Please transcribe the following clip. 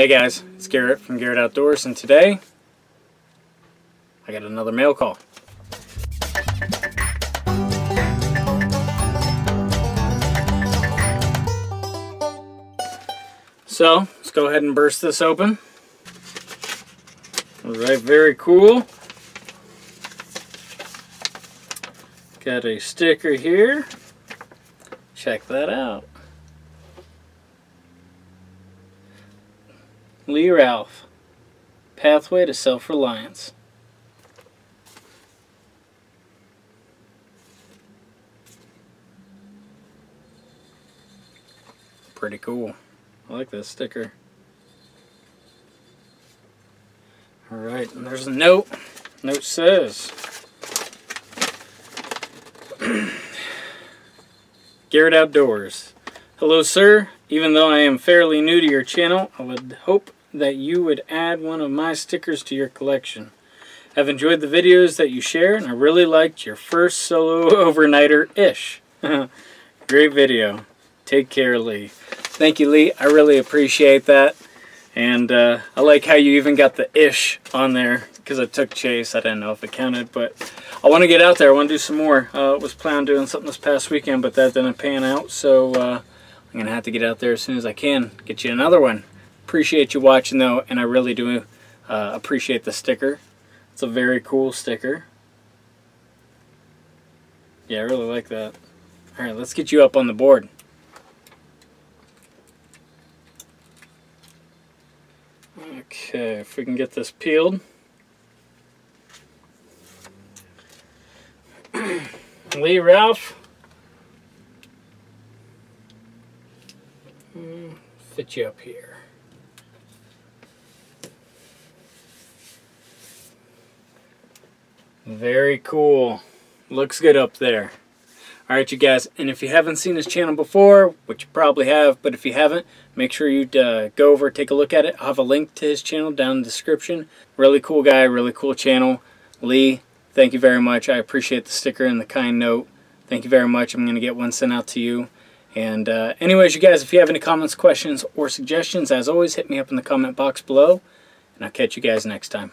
Hey guys, it's Gerret from Gerret Outdoors and today I got another mail call. So, let's go ahead and burst this open. Alright, very cool. Got a sticker here. Check that out. Lee Ralph, Pathway to Self-Reliance. Pretty cool. I like that sticker. Alright, and there's a note. Note says, Gerret Outdoors. Hello, sir. Even though I am fairly new to your channel, I would hope that you would add one of my stickers to your collection. I've enjoyed the videos that you share, and I really liked your first solo overnighter-ish. Great video. Take care, Lee. Thank you, Lee. I really appreciate that. And uh, I like how you even got the ish on there because I took chase. I didn't know if it counted, but I want to get out there. I want to do some more. Uh, was planning on doing something this past weekend, but that didn't pan out. So uh, I'm going to have to get out there as soon as I can. Get you another one. Appreciate you watching though, and I really do uh, appreciate the sticker. It's a very cool sticker. Yeah, I really like that. Alright, let's get you up on the board. Okay, if we can get this peeled. Lee Ralph. Hmm, fit you up here. Very cool. Looks good up there. Alright you guys, and if you haven't seen his channel before, which you probably have, but if you haven't, make sure you uh, go over take a look at it. I'll have a link to his channel down in the description. Really cool guy, really cool channel. Lee, thank you very much. I appreciate the sticker and the kind note. Thank you very much. I'm going to get one sent out to you. And uh, anyways, you guys, if you have any comments, questions, or suggestions, as always, hit me up in the comment box below. And I'll catch you guys next time.